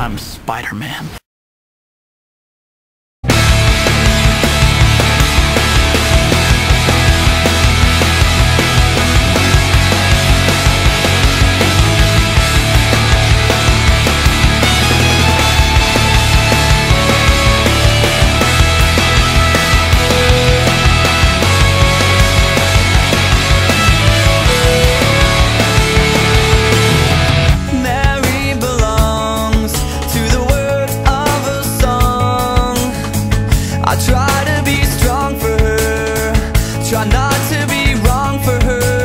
I'm Spider-Man. for her.